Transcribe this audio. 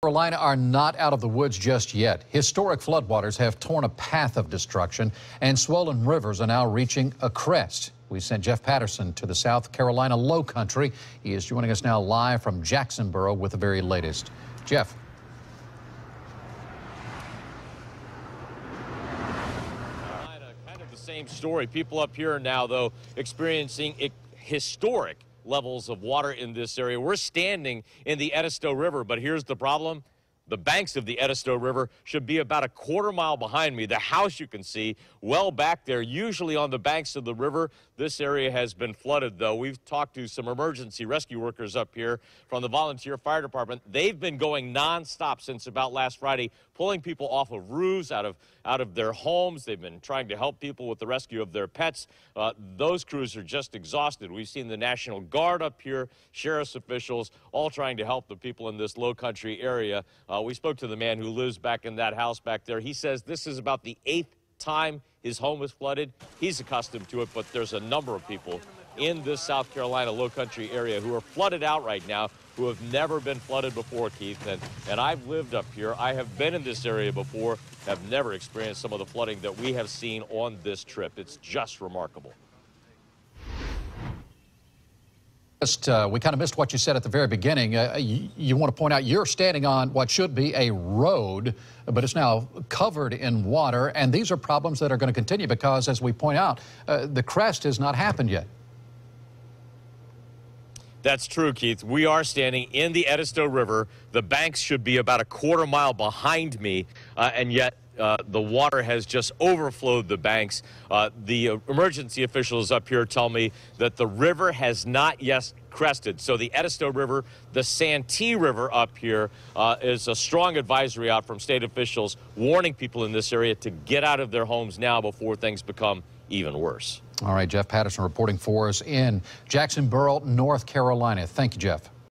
Carolina are not out of the woods just yet. Historic floodwaters have torn a path of destruction, and swollen rivers are now reaching a crest. We sent Jeff Patterson to the South Carolina low country. He is joining us now live from Jacksonboro with the very latest. Jeff. Kind of the same story. People up here now, though, experiencing historic levels of water in this area. We're standing in the Edisto River, but here's the problem. The banks of the Edisto River should be about a quarter mile behind me. The house you can see well back there, usually on the banks of the river. This area has been flooded, though. We've talked to some emergency rescue workers up here from the volunteer fire department. They've been going nonstop since about last Friday, pulling people off of roofs, out of out of their homes. They've been trying to help people with the rescue of their pets. Uh, those crews are just exhausted. We've seen the National Guard up here, sheriff's officials, all trying to help the people in this low country area. Uh, uh, we spoke to the man who lives back in that house back there. He says this is about the eighth time his home is flooded. He's accustomed to it, but there's a number of people in this South Carolina low country area who are flooded out right now who have never been flooded before, Keith. And, and I've lived up here. I have been in this area before, have never experienced some of the flooding that we have seen on this trip. It's just remarkable. Just, uh, we kind of missed what you said at the very beginning. Uh, you, you, want to point out you're standing on what should be a road, but it's now covered in water. And these are problems that are going to continue because, as we point out, uh, the crest has not happened yet. That's true, Keith. We are standing in the Edisto River. The banks should be about a quarter mile behind me, uh, and yet uh, the water has just overflowed the banks. Uh, the emergency officials up here tell me that the river has not yet crested. So the Edisto River, the Santee River up here uh, is a strong advisory out from state officials warning people in this area to get out of their homes now before things become even worse. All right, Jeff Patterson reporting for us in Jacksonboro, North Carolina. Thank you, Jeff.